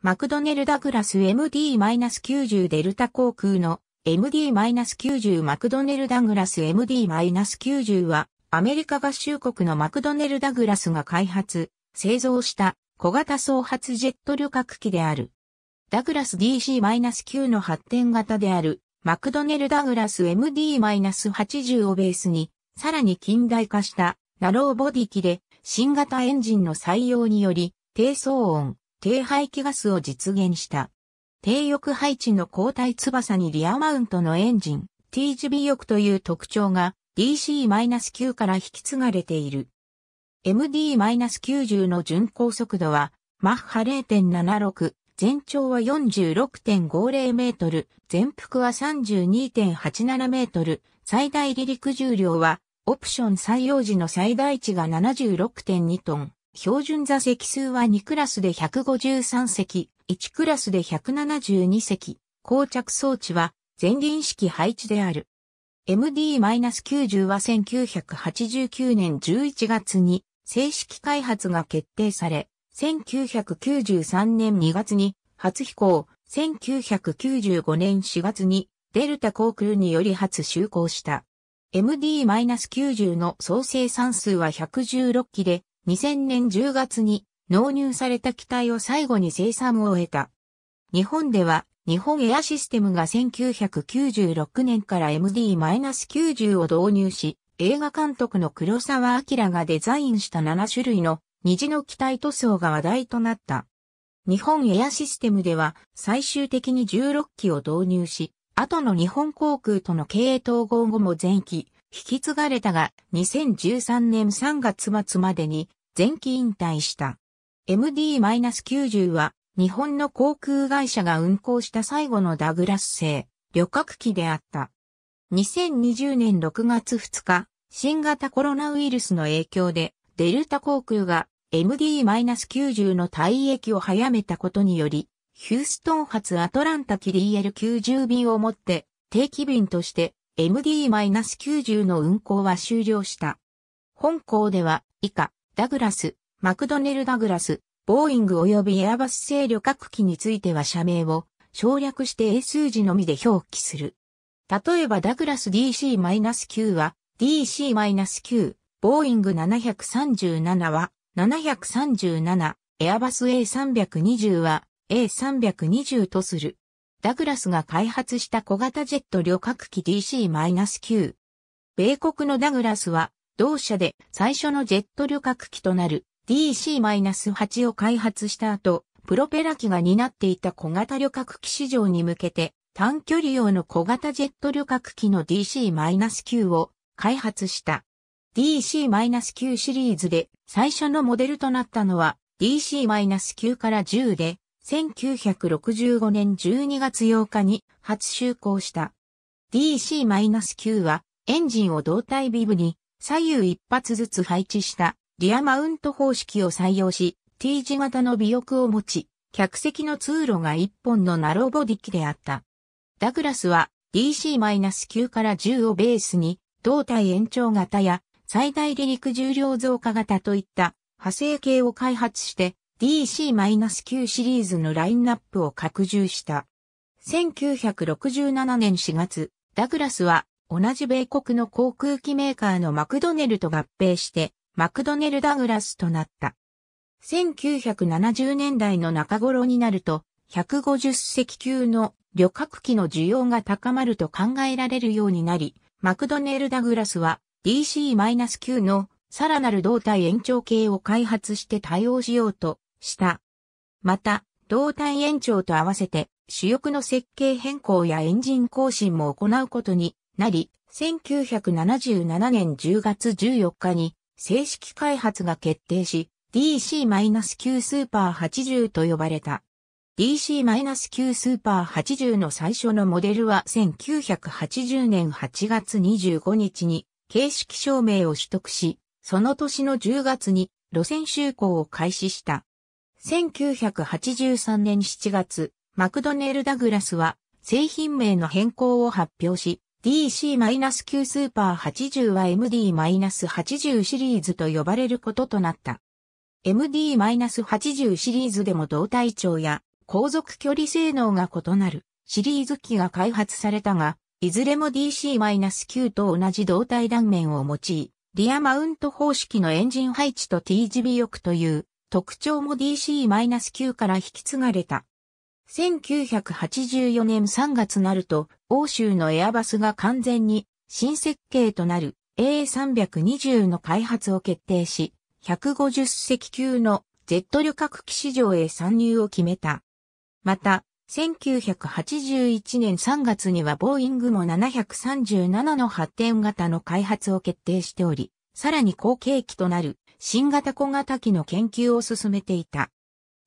マクドネル・ダグラス MD-90 デルタ航空の MD-90 マクドネル・ダグラス MD-90 はアメリカ合衆国のマクドネル・ダグラスが開発、製造した小型総発ジェット旅客機である。ダグラス DC-9 の発展型であるマクドネル・ダグラス MD-80 をベースに、さらに近代化したナローボディ機で新型エンジンの採用により低騒音、低排気ガスを実現した。低翼配置の交代翼にリアマウントのエンジン、T 字尾翼という特徴が DC-9 から引き継がれている。MD-90 の巡航速度はマッハ0.76、全長は46.50メートル、全幅は32.87メートル、最大離陸重量はオプション採用時の最大値が76.2トン。標準座席数は2クラスで153席、1クラスで172席、膠着装置は前輪式配置である。MD-90 は1989年11月に正式開発が決定され、1993年2月に初飛行、1995年4月にデルタ航空により初就航した。MD-90 の総生産数は116機で、2000年10月に納入された機体を最後に生産を終えた。日本では日本エアシステムが1996年から MD-90 を導入し、映画監督の黒沢明がデザインした7種類の虹の機体塗装が話題となった。日本エアシステムでは最終的に16機を導入し、後の日本航空との経営統合後も前期、引き継がれたが、2013年3月末までに前期引退した。MD-90 は日本の航空会社が運航した最後のダグラス製旅客機であった。2020年6月2日、新型コロナウイルスの影響でデルタ航空が MD-90 の退役を早めたことにより、ヒューストン発アトランタ機 DL90 便をもって定期便として MD-90 の運航は終了した。本校では以下ダグラス、マクドネル・ダグラス、ボーイング及びエアバス製旅客機については社名を省略して英数字のみで表記する。例えばダグラス DC-9 は DC-9、ボーイング737は737、エアバス A320 は A320 とする。ダグラスが開発した小型ジェット旅客機 DC-9。米国のダグラスは同社で最初のジェット旅客機となる DC-8 を開発した後、プロペラ機が担っていた小型旅客機市場に向けて短距離用の小型ジェット旅客機の DC-9 を開発した。DC-9 シリーズで最初のモデルとなったのは DC-9 から10で1965年12月8日に初就航した。DC-9 はエンジンを胴体ビブに左右一発ずつ配置したリアマウント方式を採用し、T 字型の尾翼を持ち、客席の通路が一本のナローボディ機であった。ダグラスは DC-9 から10をベースに、胴体延長型や最大離陸重量増加型といった派生系を開発して DC-9 シリーズのラインナップを拡充した。1967年4月、ダグラスは同じ米国の航空機メーカーのマクドネルと合併して、マクドネル・ダグラスとなった。1970年代の中頃になると、150隻級の旅客機の需要が高まると考えられるようになり、マクドネル・ダグラスは DC-9 のさらなる胴体延長系を開発して対応しようとした。また、胴体延長と合わせて主翼の設計変更やエンジン更新も行うことになり、1977年10月14日に正式開発が決定し、DC-9 スーパー80と呼ばれた。DC-9 スーパー80の最初のモデルは1980年8月25日に形式証明を取得し、その年の10月に路線就航を開始した。1983年7月、マクドネル・ダグラスは製品名の変更を発表し、DC-9 スーパー80は MD-80 シリーズと呼ばれることとなった。MD-80 シリーズでも胴体長や航続距離性能が異なるシリーズ機が開発されたが、いずれも DC-9 と同じ胴体断面を用い、リアマウント方式のエンジン配置と T 字尾翼という特徴も DC-9 から引き継がれた。1984年3月なると、欧州のエアバスが完全に新設計となる A320 の開発を決定し、150隻級のジェット旅客機市場へ参入を決めた。また、1981年3月にはボーイングも737の発展型の開発を決定しており、さらに後継機となる新型小型機の研究を進めていた。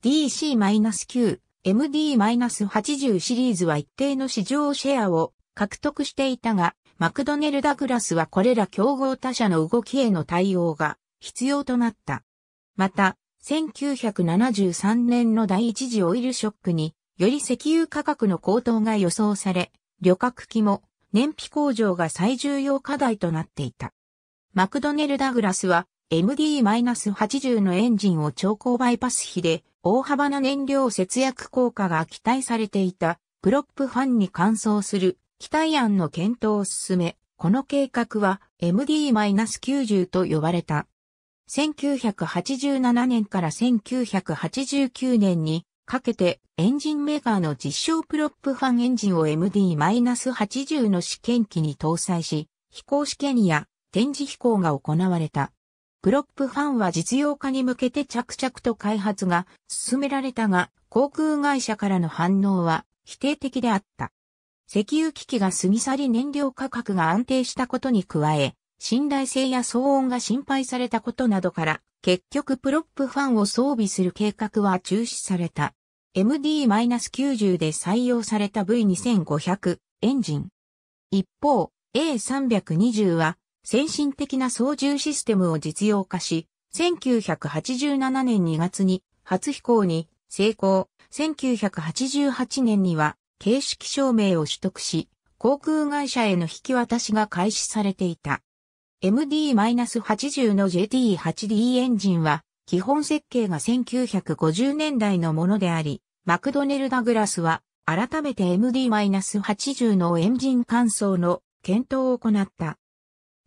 DC-9、MD-80 シリーズは一定の市場シェアを獲得していたが、マクドネル・ダグラスはこれら競合他社の動きへの対応が必要となった。また、1973年の第一次オイルショックにより石油価格の高騰が予想され、旅客機も燃費向上が最重要課題となっていた。マクドネル・ダグラスは MD-80 のエンジンを超高バイパス比で大幅な燃料節約効果が期待されていたプロップファンに換装する機体案の検討を進め、この計画は MD-90 と呼ばれた。1987年から1989年にかけてエンジンメーカーの実証プロップファンエンジンを MD-80 の試験機に搭載し、飛行試験や展示飛行が行われた。プロップファンは実用化に向けて着々と開発が進められたが、航空会社からの反応は否定的であった。石油機器が過ぎ去り燃料価格が安定したことに加え、信頼性や騒音が心配されたことなどから、結局プロップファンを装備する計画は中止された。MD-90 で採用された V2500 エンジン。一方、A320 は先進的な操縦システムを実用化し、1987年2月に初飛行に成功、1988年には形式証明を取得し、航空会社への引き渡しが開始されていた。MD-80 の JT8D エンジンは基本設計が1950年代のものであり、マクドネル・ダグラスは改めて MD-80 のエンジン換装の検討を行った。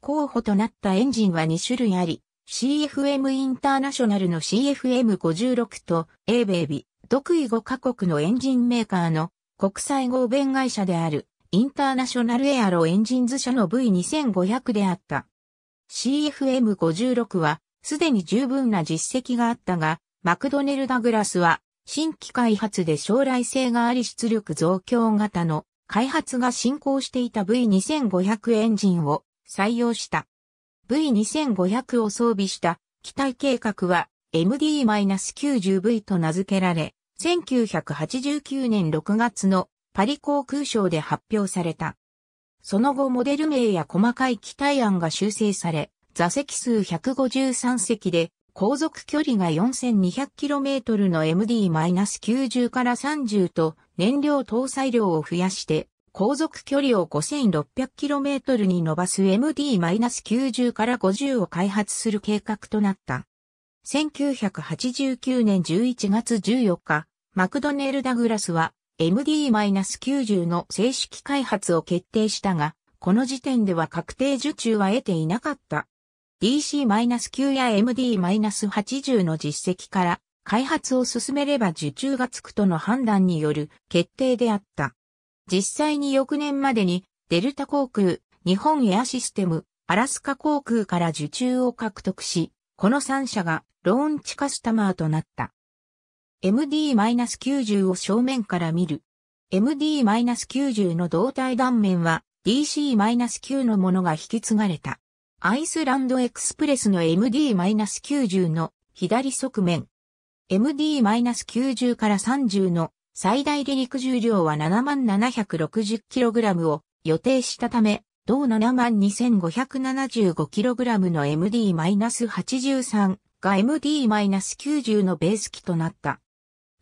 候補となったエンジンは2種類あり、CFM インターナショナルの CFM56 と a ベイビ独位5カ国のエンジンメーカーの国際合弁会社であるインターナショナルエアロエンジンズ社の V2500 であった。CFM56 はすでに十分な実績があったが、マクドネル・ダグラスは、新規開発で将来性があり出力増強型の開発が進行していた V2500 エンジンを採用した。V2500 を装備した機体計画は MD-90V と名付けられ、1989年6月のパリ航空ショーで発表された。その後モデル名や細かい機体案が修正され、座席数153席で、航続距離が 4200km の MD-90 から30と燃料搭載量を増やして、航続距離を 5600km に伸ばす MD-90 から50を開発する計画となった。1989年11月14日、マクドネル・ダグラスは MD-90 の正式開発を決定したが、この時点では確定受注は得ていなかった。DC-9 や MD-80 の実績から開発を進めれば受注がつくとの判断による決定であった。実際に翌年までにデルタ航空、日本エアシステム、アラスカ航空から受注を獲得し、この3社がローンチカスタマーとなった。MD-90 を正面から見る。MD-90 の胴体断面は DC-9 のものが引き継がれた。アイスランドエクスプレスの MD-90 の左側面。MD-90 から30の最大離陸重量は 7760kg を予定したため、同 72,575kg の MD-83 が MD-90 のベース機となった。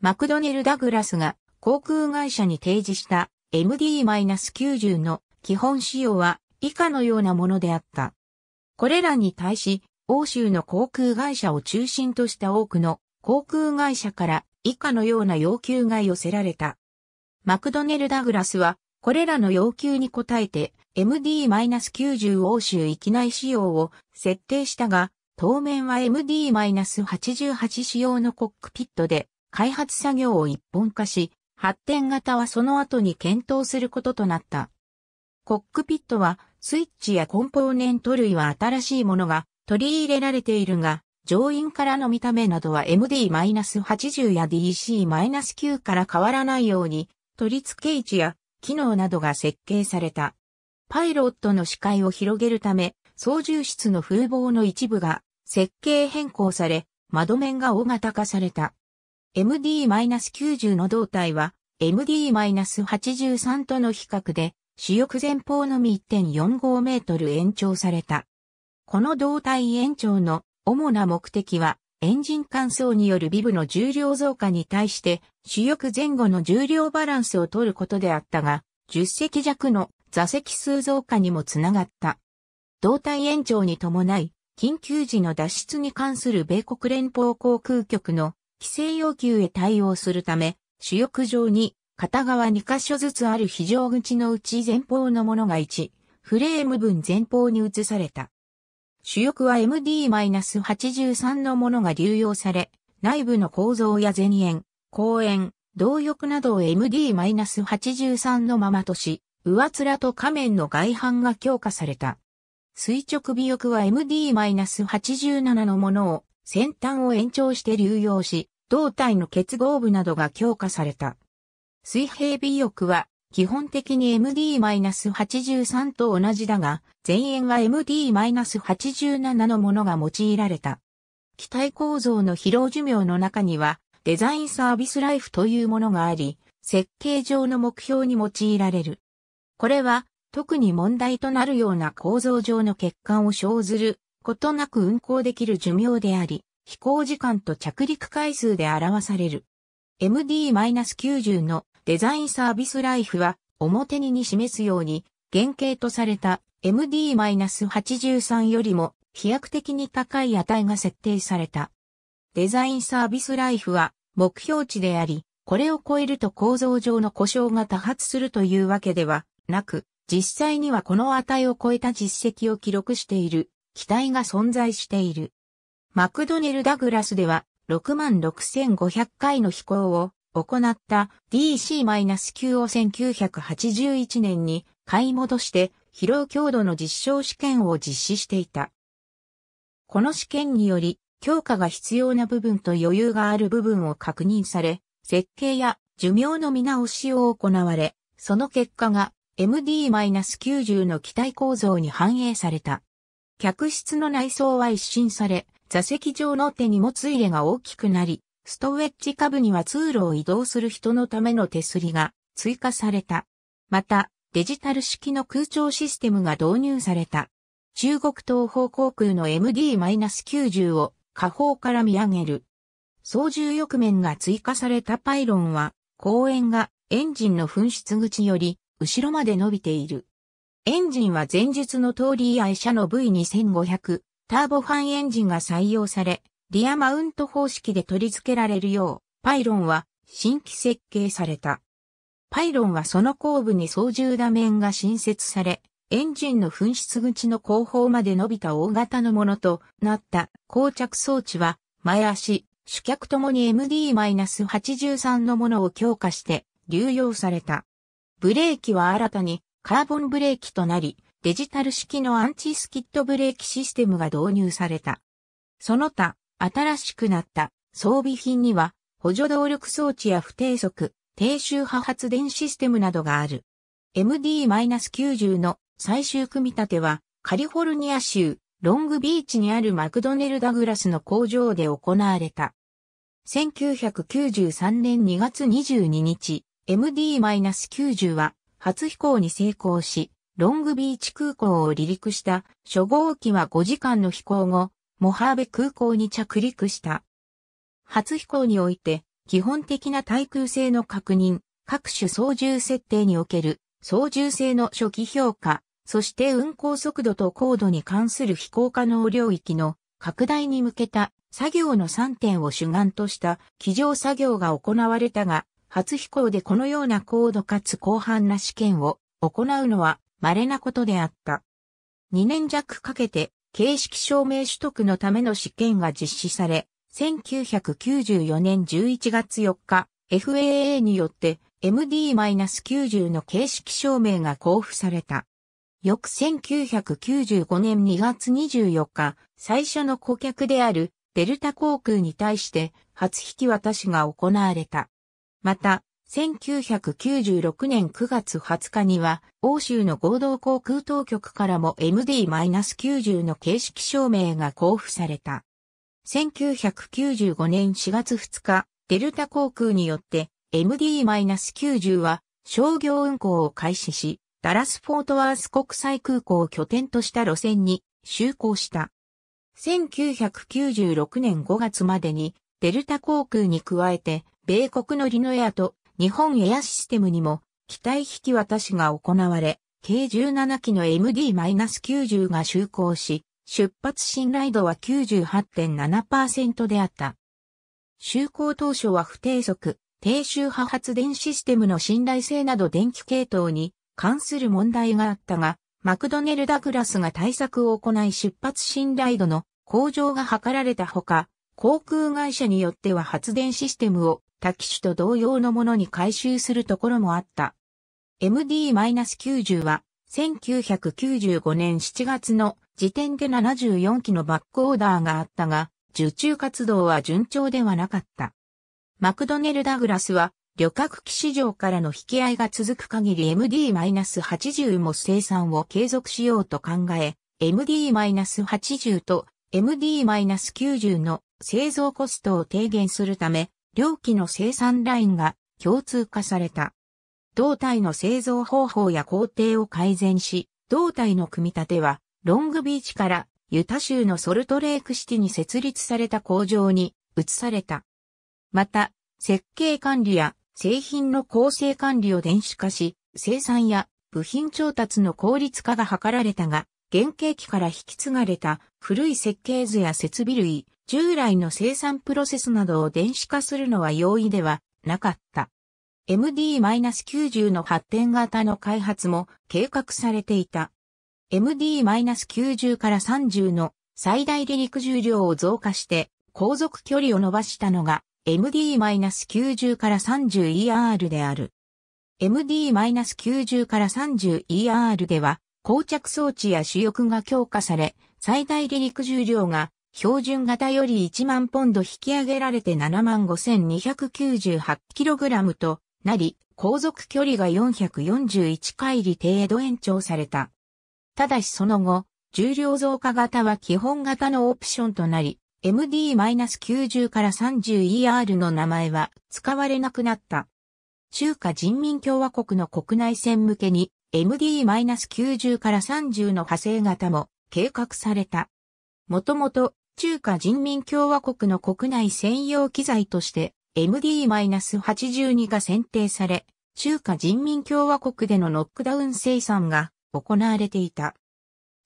マクドネル・ダグラスが航空会社に提示した MD-90 の基本仕様は以下のようなものであった。これらに対し、欧州の航空会社を中心とした多くの航空会社から以下のような要求が寄せられた。マクドネル・ダグラスは、これらの要求に応えて MD-90 欧州域内仕様を設定したが、当面は MD-88 仕様のコックピットで開発作業を一本化し、発展型はその後に検討することとなった。コックピットはスイッチやコンポーネント類は新しいものが取り入れられているが、乗員からの見た目などは MD-80 や DC-9 から変わらないように取り付け位置や機能などが設計された。パイロットの視界を広げるため、操縦室の風貌の一部が設計変更され、窓面が大型化された。MD-90 の胴体は MD-83 との比較で主翼前方のみ1.45メートル延長された。この胴体延長の主な目的はエンジン乾燥によるビブの重量増加に対して主翼前後の重量バランスを取ることであったが、10隻弱の座席数増加にもつながった。胴体延長に伴い、緊急時の脱出に関する米国連邦航空局の規制要求へ対応するため、主翼上に片側2箇所ずつある非常口のうち前方のものが1、フレーム分前方に移された。主翼は MD-83 のものが流用され、内部の構造や前縁、後縁、動翼などを MD-83 のままとし、上面と仮面の外板が強化された。垂直尾翼は MD-87 のものを先端を延長して流用し、胴体の結合部などが強化された。水平尾翼は基本的に MD-83 と同じだが、前縁は MD-87 のものが用いられた。機体構造の疲労寿命の中には、デザインサービスライフというものがあり、設計上の目標に用いられる。これは、特に問題となるような構造上の欠陥を生ずることなく運行できる寿命であり、飛行時間と着陸回数で表される。MD-90 のデザインサービスライフは表にに示すように原型とされた MD-83 よりも飛躍的に高い値が設定された。デザインサービスライフは目標値であり、これを超えると構造上の故障が多発するというわけではなく、実際にはこの値を超えた実績を記録している機体が存在している。マクドネル・ダグラスでは66,500回の飛行を行った DC-9 を1981年に買い戻して疲労強度の実証試験を実施していた。この試験により強化が必要な部分と余裕がある部分を確認され、設計や寿命の見直しを行われ、その結果が MD-90 の機体構造に反映された。客室の内装は一新され、座席上の手荷物入れが大きくなり、ストウェッジ下部には通路を移動する人のための手すりが追加された。また、デジタル式の空調システムが導入された。中国東方航空の MD-90 を下方から見上げる。操縦翼面が追加されたパイロンは、後円がエンジンの噴出口より後ろまで伸びている。エンジンは前述の通り愛車の V2500 ターボファンエンジンが採用され、リアマウント方式で取り付けられるよう、パイロンは新規設計された。パイロンはその後部に操縦打面が新設され、エンジンの噴出口の後方まで伸びた大型のものとなった膠着装置は前足、主脚ともに MD-83 のものを強化して流用された。ブレーキは新たにカーボンブレーキとなり、デジタル式のアンチスキットブレーキシステムが導入された。その他、新しくなった装備品には補助動力装置や不定速、低周波発電システムなどがある。MD-90 の最終組み立てはカリフォルニア州ロングビーチにあるマクドネル・ダグラスの工場で行われた。1993年2月22日、MD-90 は初飛行に成功し、ロングビーチ空港を離陸した初号機は5時間の飛行後、モハーベ空港に着陸した。初飛行において、基本的な対空性の確認、各種操縦設定における操縦性の初期評価、そして運行速度と高度に関する飛行可能領域の拡大に向けた作業の3点を主眼とした机上作業が行われたが、初飛行でこのような高度かつ広範な試験を行うのは稀なことであった。2年弱かけて形式証明取得のための試験が実施され、1994年11月4日、FAA によって MD-90 の形式証明が交付された。翌1995年2月24日、最初の顧客であるデルタ航空に対して初引き渡しが行われた。また、1996年9月20日には、欧州の合同航空当局からも MD-90 の形式証明が交付された。1995年4月2日、デルタ航空によって MD-90 は商業運行を開始し、ダラスフォートワース国際空港を拠点とした路線に就航した。1996年5月までにデルタ航空に加えて米国のリノエアと日本エアシステムにも機体引き渡しが行われ、計17機の MD-90 が就航し、出発信頼度は98.7%であった。就航当初は不定速、低周波発電システムの信頼性など電気系統に関する問題があったが、マクドネル・ダグラスが対策を行い出発信頼度の向上が図られたほか、航空会社によっては発電システムを他機種と同様のものに改修するところもあった。MD-90 は1995年7月の時点で74機のバックオーダーがあったが、受注活動は順調ではなかった。マクドネル・ダグラスは旅客機市場からの引き合いが続く限り MD-80 も生産を継続しようと考え、MD-80 と MD-90 の製造コストを低減するため、両機の生産ラインが共通化された。胴体の製造方法や工程を改善し、胴体の組み立ては、ロングビーチからユタ州のソルトレークシティに設立された工場に移された。また、設計管理や製品の構成管理を電子化し、生産や部品調達の効率化が図られたが、原型機から引き継がれた古い設計図や設備類、従来の生産プロセスなどを電子化するのは容易ではなかった。MD-90 の発展型の開発も計画されていた。MD-90 から30の最大離陸重量を増加して航続距離を伸ばしたのが MD-90 から 30ER である。MD-90 から 30ER では、膠着装置や主翼が強化され、最大離陸重量が標準型より1万ポンド引き上げられて 75,298kg となり、航続距離が441海里程度延長された。ただしその後、重量増加型は基本型のオプションとなり、MD-90 から 30ER の名前は使われなくなった。中華人民共和国の国内線向けに MD-90 から30の派生型も計画された。もともと中華人民共和国の国内専用機材として MD-82 が選定され、中華人民共和国でのノックダウン生産が行われていた。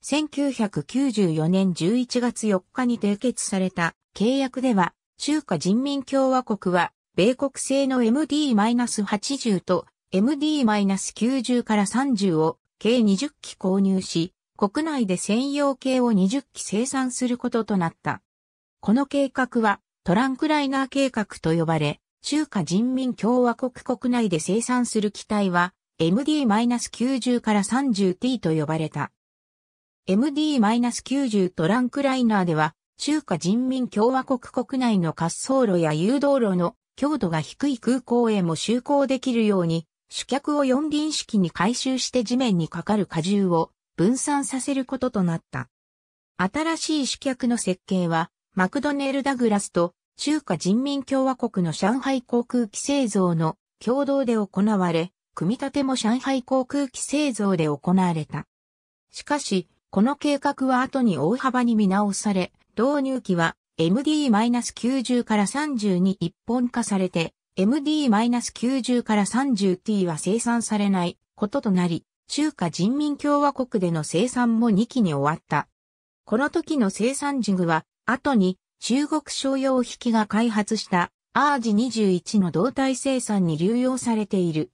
1994年11月4日に締結された契約では、中華人民共和国は、米国製の MD-80 と MD-90 から30を計20機購入し、国内で専用系を20機生産することとなった。この計画はトランクライナー計画と呼ばれ、中華人民共和国国内で生産する機体は MD-90 から 30T と呼ばれた。MD-90 トランクライナーでは、中華人民共和国国内の滑走路や誘導路の強度が低い空港へも就航できるように、主脚を四輪式に回収して地面にかかる荷重を分散させることとなった。新しい主脚の設計は、マクドネル・ダグラスと中華人民共和国の上海航空機製造の共同で行われ、組み立ても上海航空機製造で行われた。しかし、この計画は後に大幅に見直され、導入機は MD-90 から30に一本化されて、MD-90 から 30T は生産されないこととなり、中華人民共和国での生産も2期に終わった。この時の生産時具は、後に中国商用引きが開発したアージ21の胴体生産に流用されている。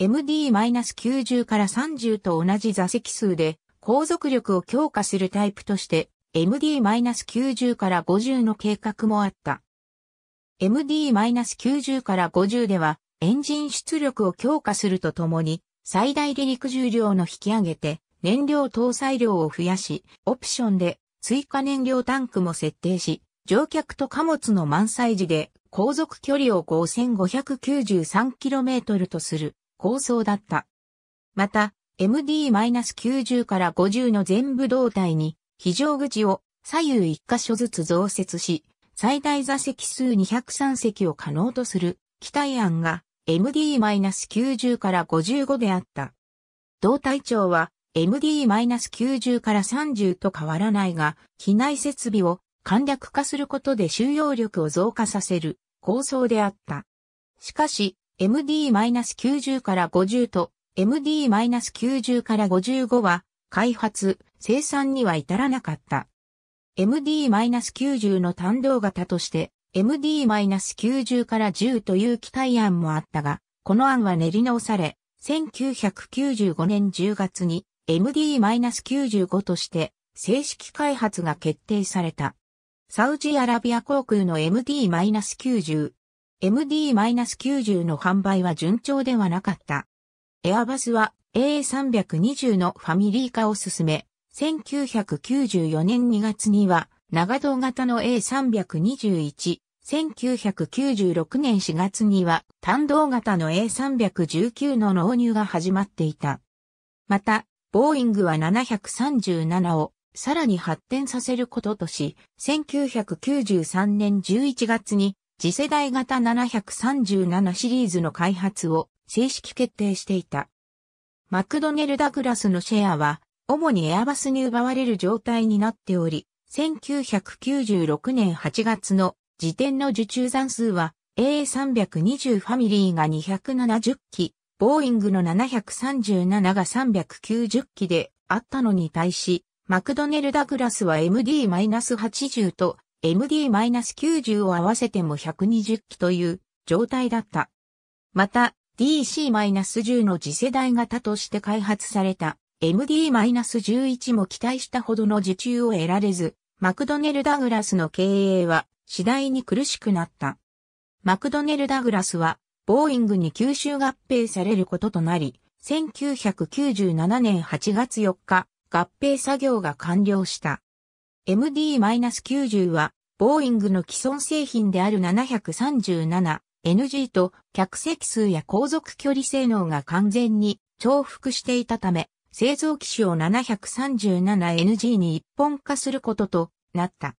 MD-90 から30と同じ座席数で航続力を強化するタイプとして MD-90 から50の計画もあった。MD-90 から50ではエンジン出力を強化するとともに最大離陸重量の引き上げて燃料搭載量を増やし、オプションで追加燃料タンクも設定し、乗客と貨物の満載時で航続距離を 5593km とする構想だった。また、MD-90 から50の全部胴体に非常口を左右1箇所ずつ増設し、最大座席数203席を可能とする機体案が MD-90 から55であった。胴体長は MD-90 から30と変わらないが、機内設備を簡略化することで収容力を増加させる構想であった。しかし、MD-90 から50と MD-90 から55は開発、生産には至らなかった。MD-90 の単動型として MD-90 から10という機体案もあったが、この案は練り直され、1995年10月に MD-95 として正式開発が決定された。サウジアラビア航空の MD-90。MD-90 の販売は順調ではなかった。エアバスは A320 のファミリー化を進め、1994年2月には長胴型の A321、1996年4月には単動型の A319 の納入が始まっていた。また、ボーイングは737をさらに発展させることとし、1993年11月に次世代型737シリーズの開発を正式決定していた。マクドネル・ダグラスのシェアは、主にエアバスに奪われる状態になっており、1996年8月の時点の受注残数は A320 ファミリーが270機、ボーイングの737が390機であったのに対し、マクドネル・ダグラスは MD-80 と MD-90 を合わせても120機という状態だった。また、DC-10 の次世代型として開発された MD-11 も期待したほどの受注を得られず、マクドネル・ダグラスの経営は次第に苦しくなった。マクドネル・ダグラスは、ボーイングに吸収合併されることとなり、1997年8月4日、合併作業が完了した。MD-90 は、ボーイングの既存製品である 737NG と客席数や航続距離性能が完全に重複していたため、製造機種を 737NG に一本化することとなった。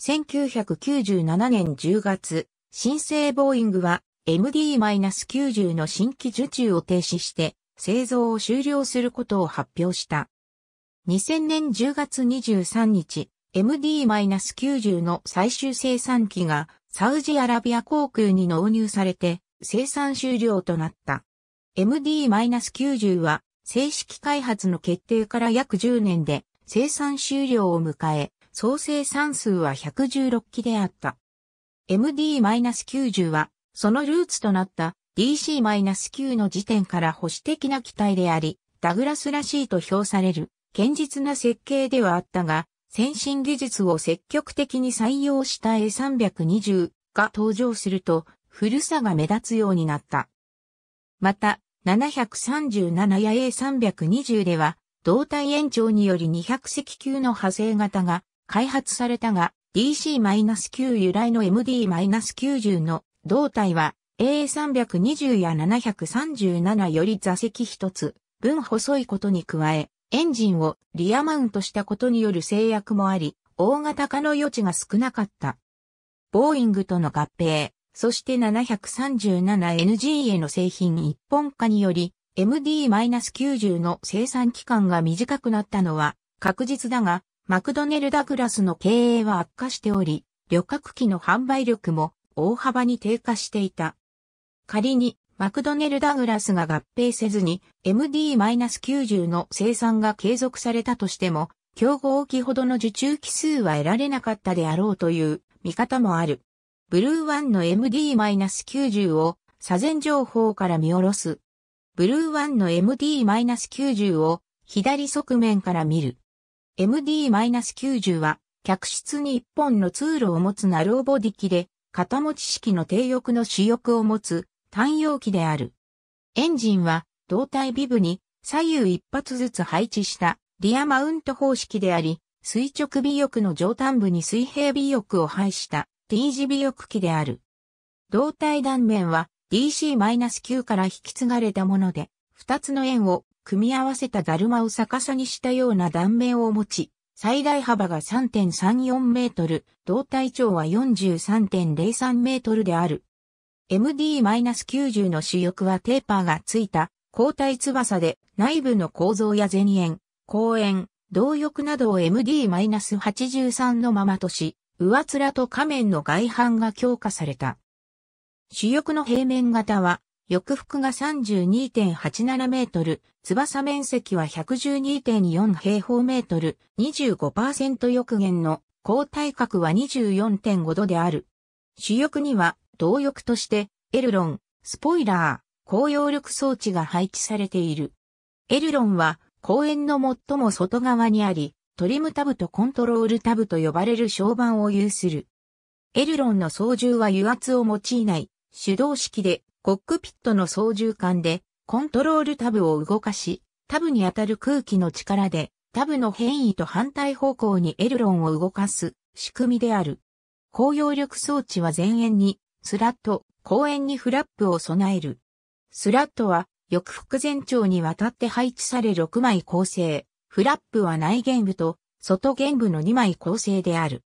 1997年10月、新生ボーイングは MD-90 の新規受注を停止して製造を終了することを発表した。2000年10月23日、MD-90 の最終生産機がサウジアラビア航空に納入されて生産終了となった。MD-90 は正式開発の決定から約10年で生産終了を迎え、総生産数は116機であった。MD-90 はそのルーツとなった DC-9 の時点から保守的な機体であり、ダグラスらしいと評される堅実な設計ではあったが、先進技術を積極的に採用した A320 が登場すると、古さが目立つようになった。また、737や A320 では、胴体延長により200席級の派生型が開発されたが、DC-9 由来の MD-90 の胴体は A320 や737より座席一つ分細いことに加え、エンジンをリアマウントしたことによる制約もあり、大型化の余地が少なかった。ボーイングとの合併、そして 737NG への製品一本化により、MD-90 の生産期間が短くなったのは確実だが、マクドネル・ダグラスの経営は悪化しており、旅客機の販売力も大幅に低下していた。仮にマクドネル・ダグラスが合併せずに MD-90 の生産が継続されたとしても、競合機ほどの受注機数は得られなかったであろうという見方もある。ブルーワンの MD-90 を左前情報から見下ろす。ブルーワンの MD-90 を左側面から見る。MD-90 は客室に一本の通路を持つナローボディ機で肩持ち式の低翼の主翼を持つ単葉機である。エンジンは胴体ビブに左右一発ずつ配置したリアマウント方式であり、垂直尾翼の上端部に水平尾翼を配した T 字尾翼機である。胴体断面は DC-9 から引き継がれたもので、二つの円を組み合わせただるまを逆さにしたような断面を持ち、最大幅が3.34メートル、胴体長は43.03メートルである。MD-90 の主翼はテーパーがついた交代翼で内部の構造や前円、後円、動翼などを MD-83 のままとし、上面と仮面の外板が強化された。主翼の平面型は、翼幅が32.87メートル、翼面積は112.4平方メートル、25%翼弦の高体角は24.5度である。主翼には、動翼として、エルロン、スポイラー、高揚力装置が配置されている。エルロンは、公園の最も外側にあり、トリムタブとコントロールタブと呼ばれる小板を有する。エルロンの操縦は油圧を用いない手動式でコックピットの操縦桿でコントロールタブを動かし、タブに当たる空気の力でタブの変異と反対方向にエルロンを動かす仕組みである。高揚力装置は前円にスラット、後円にフラップを備える。スラットは翼腹全長にわたって配置され6枚構成。フラップは内弦部と外弦部の2枚構成である。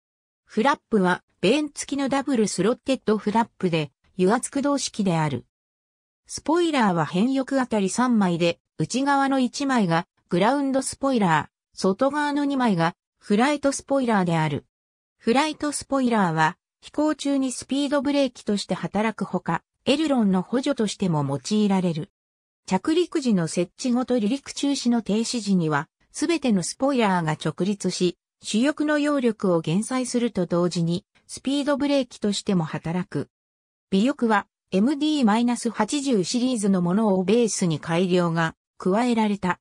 フラップはベーン付きのダブルスロッテッドフラップで油圧駆動式である。スポイラーは片翼あたり3枚で内側の1枚がグラウンドスポイラー、外側の2枚がフライトスポイラーである。フライトスポイラーは飛行中にスピードブレーキとして働くほか、エルロンの補助としても用いられる。着陸時の接地後と離陸中止の停止時には、すべてのスポイラーが直立し、主翼の揚力を減災すると同時に、スピードブレーキとしても働く。尾翼は MD-80 シリーズのものをベースに改良が加えられた。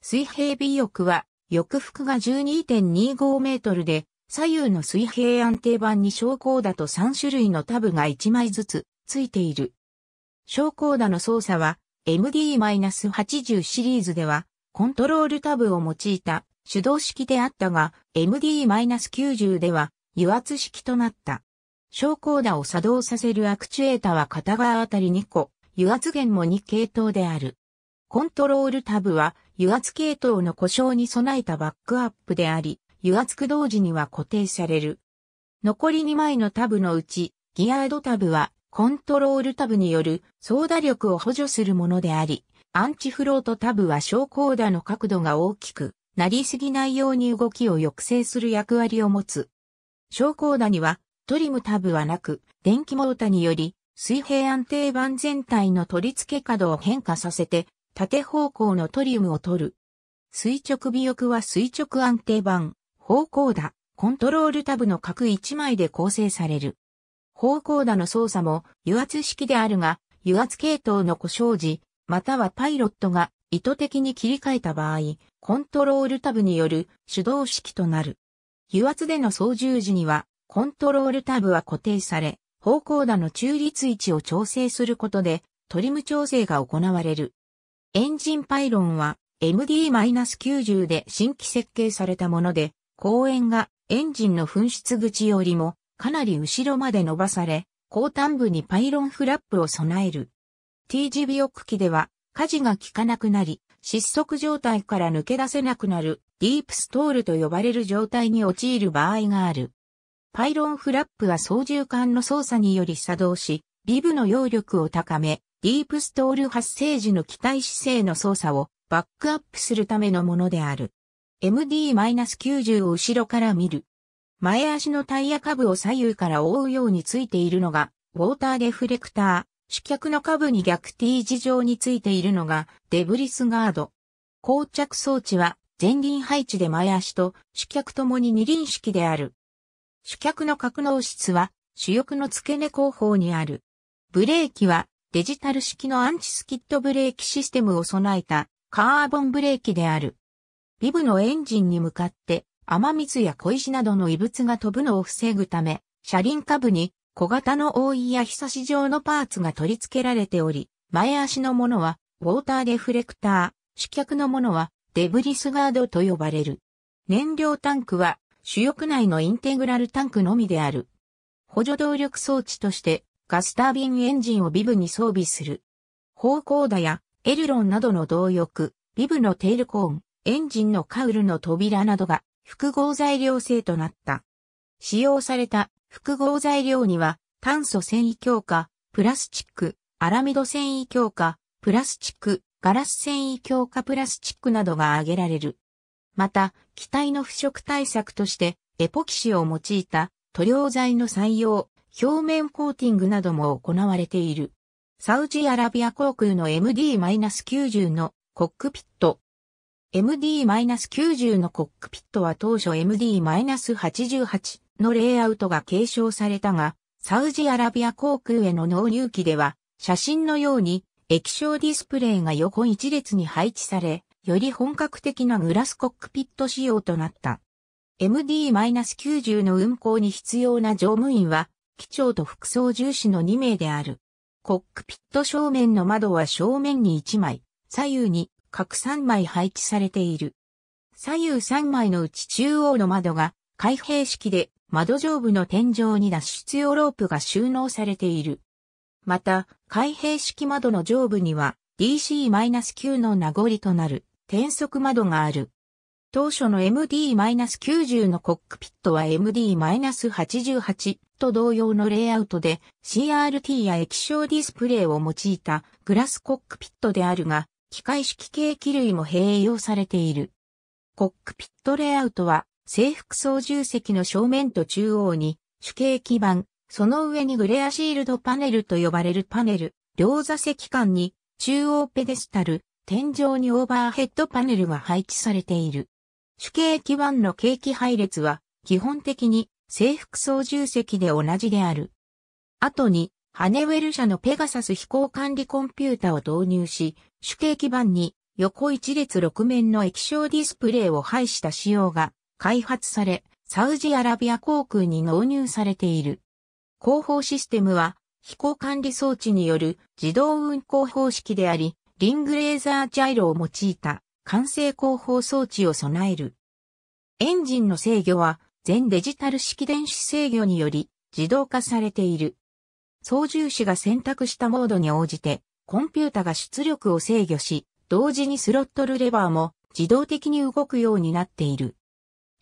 水平尾翼は翼幅が12.25メートルで、左右の水平安定板に昇降だと3種類のタブが1枚ずつついている。昇降打の操作は MD-80 シリーズではコントロールタブを用いた手動式であったが MD-90 では油圧式となった。昇降打を作動させるアクチュエータは片側あたり2個、油圧源も2系統である。コントロールタブは油圧系統の故障に備えたバックアップであり、油圧駆動時には固定される。残り2枚のタブのうち、ギアードタブはコントロールタブによる操舵力を補助するものであり、アンチフロートタブは昇降打の角度が大きくなりすぎないように動きを抑制する役割を持つ。昇降打にはトリムタブはなく、電気モータにより水平安定板全体の取り付け角を変化させて縦方向のトリムを取る。垂直尾翼は垂直安定板、方向打、コントロールタブの角1枚で構成される。方向打の操作も油圧式であるが、油圧系統の故障時、またはパイロットが意図的に切り替えた場合、コントロールタブによる手動式となる。油圧での操縦時には、コントロールタブは固定され、方向打の中立位置を調整することで、トリム調整が行われる。エンジンパイロンは MD-90 で新規設計されたもので、後円がエンジンの噴出口よりもかなり後ろまで伸ばされ、後端部にパイロンフラップを備える。T 字尾翼機では、舵が効かなくなり、失速状態から抜け出せなくなるディープストールと呼ばれる状態に陥る場合がある。パイロンフラップは操縦桿の操作により作動し、リブの揚力を高め、ディープストール発生時の機体姿勢の操作をバックアップするためのものである。MD-90 を後ろから見る。前足のタイヤ下部を左右から覆うようについているのが、ウォーターデフレクター。主脚の下部に逆 T 字状についているのが、デブリスガード。膠着装置は、前輪配置で前足と主脚ともに二輪式である。主脚の格納室は主翼の付け根後方にある。ブレーキはデジタル式のアンチスキットブレーキシステムを備えたカーボンブレーキである。ビブのエンジンに向かって雨水や小石などの異物が飛ぶのを防ぐため、車輪下部に小型の覆いや日し状のパーツが取り付けられており、前足のものはウォーターデフレクター、主脚のものはデブリスガードと呼ばれる。燃料タンクは主翼内のインテグラルタンクのみである。補助動力装置としてガスタービンエンジンをビブに装備する。方向打やエルロンなどの動力、ビブのテールコーン、エンジンのカウルの扉などが複合材料製となった。使用された複合材料には炭素繊維強化、プラスチック、アラミド繊維強化、プラスチック、ガラス繊維強化プラスチックなどが挙げられる。また、機体の腐食対策としてエポキシを用いた塗料剤の採用、表面コーティングなども行われている。サウジアラビア航空の MD-90 のコックピット。MD-90 のコックピットは当初 MD-88 のレイアウトが継承されたが、サウジアラビア航空への納入機では、写真のように液晶ディスプレイが横一列に配置され、より本格的なグラスコックピット仕様となった。MD-90 の運行に必要な乗務員は、機長と副操縦士の2名である。コックピット正面の窓は正面に1枚、左右に各3枚配置されている。左右3枚のうち中央の窓が開閉式で窓上部の天井に脱出用ロープが収納されている。また、開閉式窓の上部には DC-9 の名残となる転速窓がある。当初の MD-90 のコックピットは MD-88 と同様のレイアウトで CRT や液晶ディスプレイを用いたグラスコックピットであるが、機械式計器類も併用されている。コックピットレイアウトは制服操縦席の正面と中央に主計基板、その上にグレアシールドパネルと呼ばれるパネル、両座席間に中央ペデスタル、天井にオーバーヘッドパネルが配置されている。主計基板の計器配列は基本的に制服操縦席で同じである。後にハネウェル社のペガサス飛行管理コンピュータを導入し、主計基板に横一列6面の液晶ディスプレイを配した仕様が開発され、サウジアラビア航空に納入されている。広報システムは飛行管理装置による自動運行方式であり、リングレーザージャイロを用いた完成広報装置を備える。エンジンの制御は全デジタル式電子制御により自動化されている。操縦士が選択したモードに応じてコンピュータが出力を制御し、同時にスロットルレバーも自動的に動くようになっている。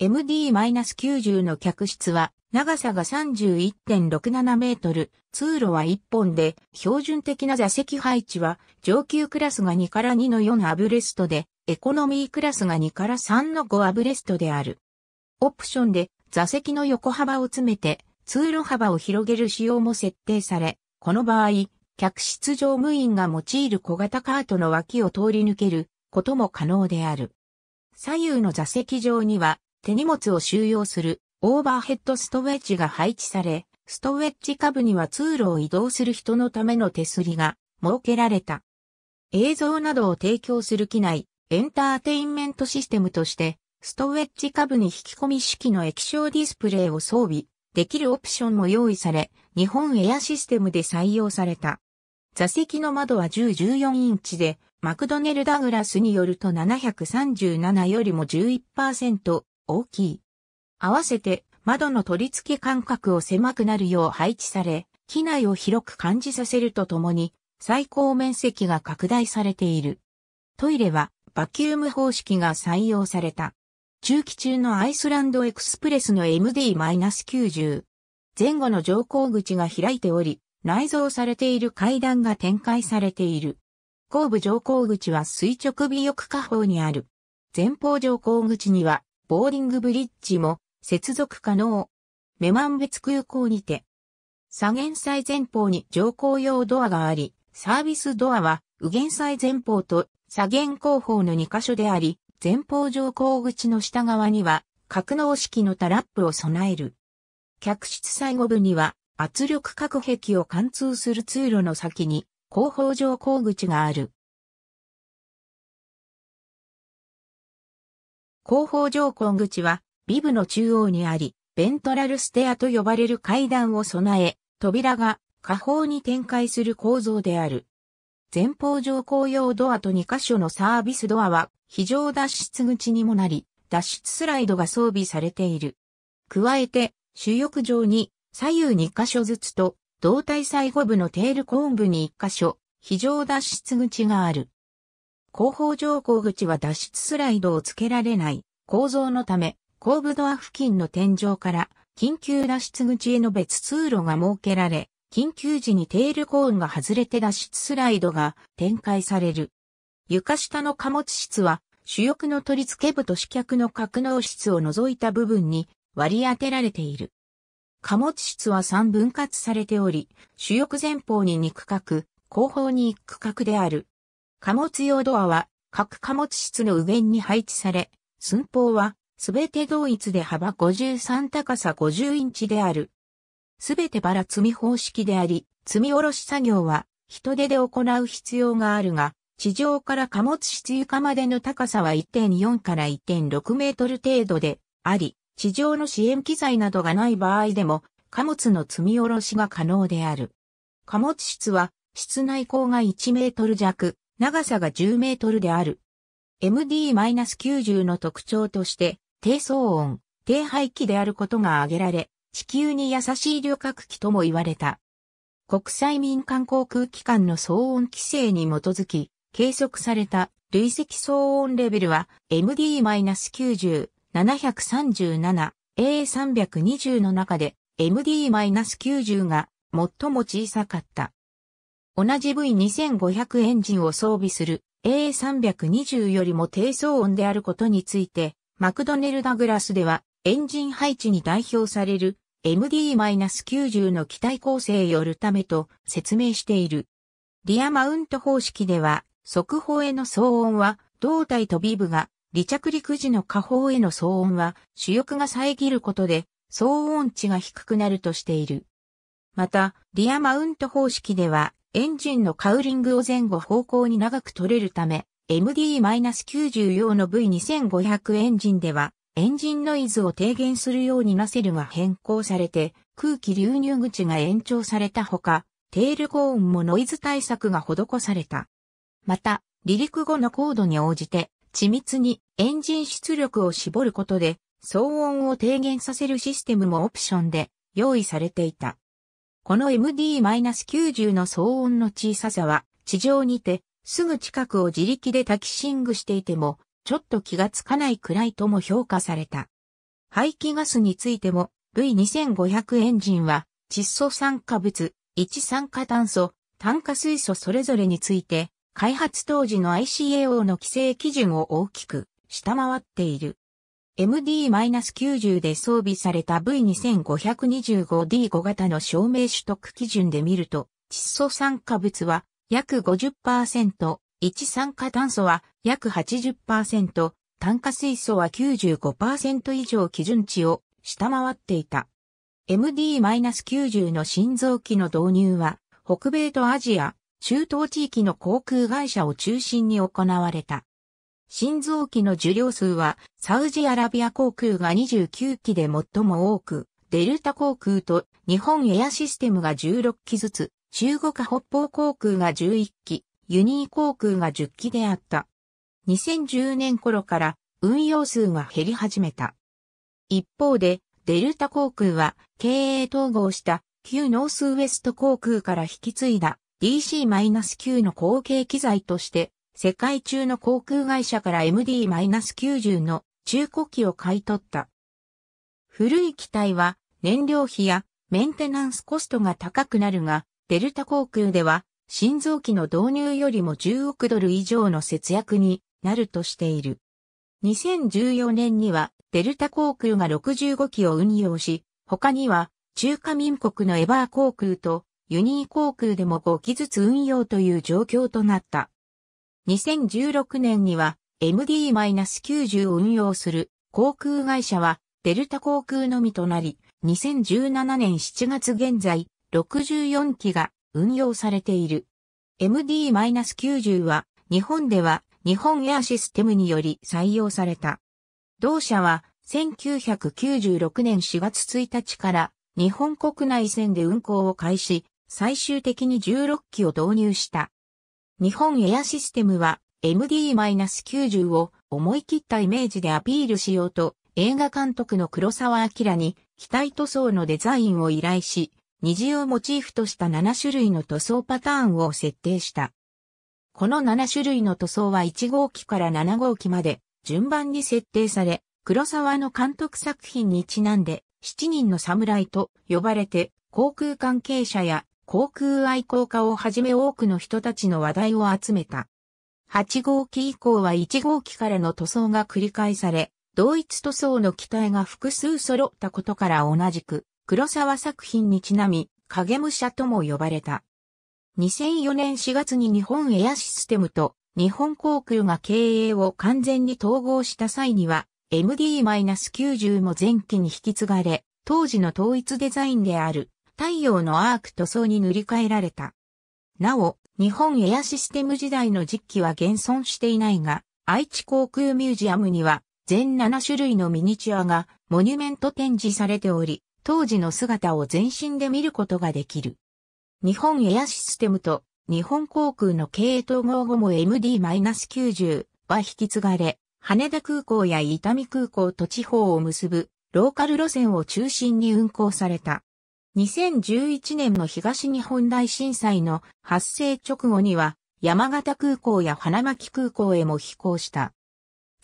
MD-90 の客室は長さが31.67メートル、通路は1本で、標準的な座席配置は上級クラスが2から2の4アブレストで、エコノミークラスが2から3の5アブレストである。オプションで座席の横幅を詰めて通路幅を広げる仕様も設定され、この場合、客室乗務員が用いる小型カートの脇を通り抜けることも可能である。左右の座席上には手荷物を収容するオーバーヘッドストウェッジが配置され、ストウェッジ下部には通路を移動する人のための手すりが設けられた。映像などを提供する機内、エンターテインメントシステムとして、ストウェッジ下部に引き込み式の液晶ディスプレイを装備できるオプションも用意され、日本エアシステムで採用された。座席の窓は10-14インチで、マクドネル・ダグラスによると737よりも11%大きい。合わせて窓の取り付け間隔を狭くなるよう配置され、機内を広く感じさせるとともに、最高面積が拡大されている。トイレはバキューム方式が採用された。中期中のアイスランドエクスプレスの MD-90。前後の乗降口が開いており、内蔵されている階段が展開されている。後部乗降口は垂直尾翼下方にある。前方乗降口には、ボーディングブリッジも接続可能。メマン別空港にて。左舷祭前方に乗降用ドアがあり、サービスドアは右舷祭前方と左舷後方の2カ所であり、前方乗降口の下側には格納式のタラップを備える。客室最後部には圧力隔壁を貫通する通路の先に後方上降口がある。後方上降口はビブの中央にあり、ベントラルステアと呼ばれる階段を備え、扉が下方に展開する構造である。前方上降用ドアと2箇所のサービスドアは非常脱出口にもなり、脱出スライドが装備されている。加えて、主翼上に左右2箇所ずつと、胴体最後部のテールコーン部に1箇所、非常脱出口がある。後方上降口は脱出スライドを付けられない構造のため、後部ドア付近の天井から緊急脱出口への別通路が設けられ、緊急時にテールコーンが外れて脱出スライドが展開される。床下の貨物室は主翼の取り付け部と主脚の格納室を除いた部分に割り当てられている。貨物室は3分割されており、主翼前方に2区画、後方に1区画である。貨物用ドアは各貨物室の右舷に配置され、寸法はすべて同一で幅53高さ50インチである。すべてバラ積み方式であり、積み下ろし作業は人手で行う必要があるが、地上から貨物室床までの高さは1.4から1.6メートル程度であり、地上の支援機材などがない場合でも貨物の積み下ろしが可能である。貨物室は室内高が1メートル弱、長さが10メートルである。MD-90 の特徴として、低騒音、低排気であることが挙げられ、地球に優しい旅客機とも言われた。国際民間航空機関の騒音規制に基づき、計測された累積騒音レベルは MD-90、737、A320 の中で MD-90 が最も小さかった。同じ V2500 エンジンを装備する A320 よりも低騒音であることについてマクドネル・ダグラスではエンジン配置に代表される MD-90 の機体構成よるためと説明している。リアマウント方式では速報への騒音は胴体とビブが離着陸時の下方への騒音は主翼が遮ることで騒音値が低くなるとしている。また、リアマウント方式ではエンジンのカウリングを前後方向に長く取れるため MD-90 用の V2500 エンジンでは、エンジンノイズを低減するようにナセルが変更されて、空気流入口が延長されたほか、テールコーンもノイズ対策が施された。また、離陸後の高度に応じて、緻密にエンジン出力を絞ることで、騒音を低減させるシステムもオプションで用意されていた。この MD-90 の騒音の小ささは、地上にてすぐ近くを自力でタキシングしていても、ちょっと気がつかないくらいとも評価された。排気ガスについても、V2500 エンジンは、窒素酸化物、一酸化炭素、炭化水素それぞれについて、開発当時の ICAO の規制基準を大きく下回っている。MD-90 で装備された V2525D5 型の証明取得基準で見ると、窒素酸化物は約50%、一酸化炭素は約80%、炭化水素は95%以上基準値を下回っていた。MD-90 の心臓機の導入は、北米とアジア、中東地域の航空会社を中心に行われた。心臓機の受領数は、サウジアラビア航空が29機で最も多く、デルタ航空と日本エアシステムが16機ずつ、中国北方航空が11機、ユニー航空が10機であった。2010年頃から運用数が減り始めた。一方で、デルタ航空は経営統合した旧ノースウエスト航空から引き継いだ DC-9 の後継機材として世界中の航空会社から MD-90 の中古機を買い取った。古い機体は燃料費やメンテナンスコストが高くなるが、デルタ航空では、心臓機の導入よりも10億ドル以上の節約になるとしている。2014年には、デルタ航空が65機を運用し、他には、中華民国のエバー航空とユニー航空でも5機ずつ運用という状況となった。2016年には MD-90 を運用する航空会社はデルタ航空のみとなり、2017年7月現在、64機が運用されている。MD-90 は、日本では日本エアシステムにより採用された。同社は、1996年4月1日から日本国内線で運行を開始、最終的に16機を導入した。日本エアシステムは MD-90 を思い切ったイメージでアピールしようと映画監督の黒沢明に機体塗装のデザインを依頼し、虹をモチーフとした7種類の塗装パターンを設定した。この7種類の塗装は1号機から7号機まで順番に設定され、黒沢の監督作品にちなんで7人の侍と呼ばれて航空関係者や航空愛好家をはじめ多くの人たちの話題を集めた。8号機以降は1号機からの塗装が繰り返され、同一塗装の機体が複数揃ったことから同じく、黒沢作品にちなみ、影武者とも呼ばれた。2004年4月に日本エアシステムと日本航空が経営を完全に統合した際には、MD-90 も前期に引き継がれ、当時の統一デザインである太陽のアーク塗装に塗り替えられた。なお、日本エアシステム時代の実機は現存していないが、愛知航空ミュージアムには全7種類のミニチュアがモニュメント展示されており、当時の姿を全身で見ることができる。日本エアシステムと日本航空の経営統合後も MD-90 は引き継がれ、羽田空港や伊丹空港と地方を結ぶローカル路線を中心に運行された。2011年の東日本大震災の発生直後には山形空港や花巻空港へも飛行した。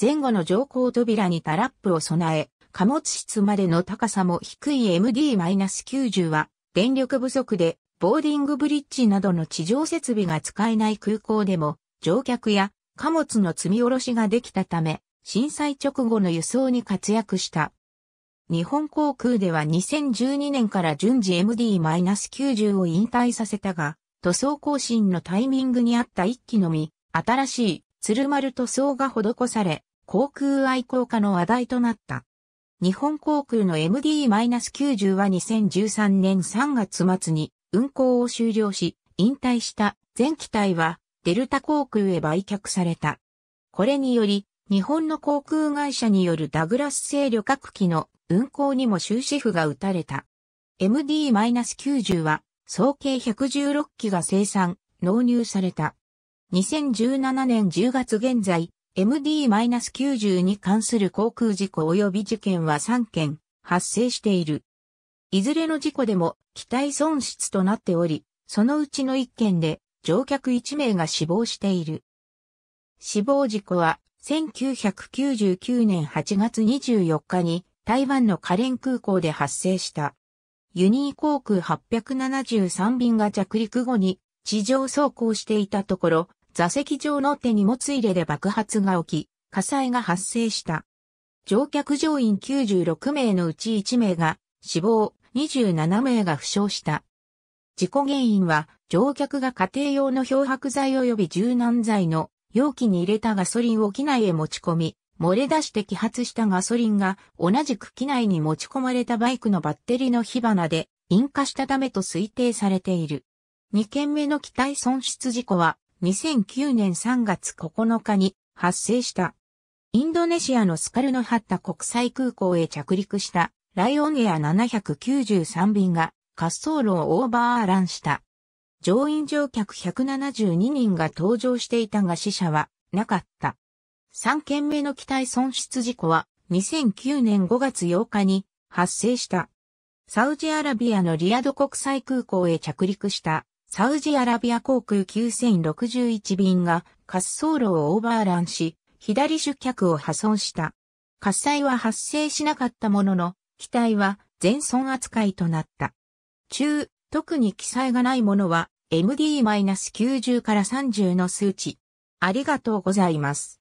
前後の乗降扉にタラップを備え、貨物室までの高さも低い MD-90 は電力不足でボーディングブリッジなどの地上設備が使えない空港でも乗客や貨物の積み下ろしができたため震災直後の輸送に活躍した。日本航空では2012年から順次 MD-90 を引退させたが、塗装更新のタイミングにあった一機のみ、新しい鶴丸塗装が施され、航空愛好家の話題となった。日本航空の MD-90 は2013年3月末に運行を終了し、引退した全機体はデルタ航空へ売却された。これにより、日本の航空会社によるダグラス製旅客機の運行にも終止符が打たれた。MD-90 は、総計116機が生産、納入された。2017年10月現在、MD-90 に関する航空事故及び事件は3件発生している。いずれの事故でも機体損失となっており、そのうちの1件で乗客1名が死亡している。死亡事故は1999年8月24日に台湾のカレン空港で発生した。ユニー航空873便が着陸後に地上走行していたところ、座席上の手荷物入れで爆発が起き、火災が発生した。乗客乗員96名のうち1名が死亡、27名が負傷した。事故原因は乗客が家庭用の漂白剤及び柔軟剤の容器に入れたガソリンを機内へ持ち込み、漏れ出して揮発したガソリンが同じく機内に持ち込まれたバイクのバッテリーの火花で引火したためと推定されている。2件目の機体損失事故は2009年3月9日に発生した。インドネシアのスカルノハッタ国際空港へ着陸したライオンエア793便が滑走路をオーバーランした。乗員乗客172人が搭乗していたが死者はなかった。3件目の機体損失事故は2009年5月8日に発生した。サウジアラビアのリアド国際空港へ着陸したサウジアラビア航空9061便が滑走路をオーバーランし、左出脚を破損した。火災は発生しなかったものの、機体は全損扱いとなった。中、特に記載がないものは MD-90 から30の数値。ありがとうございます。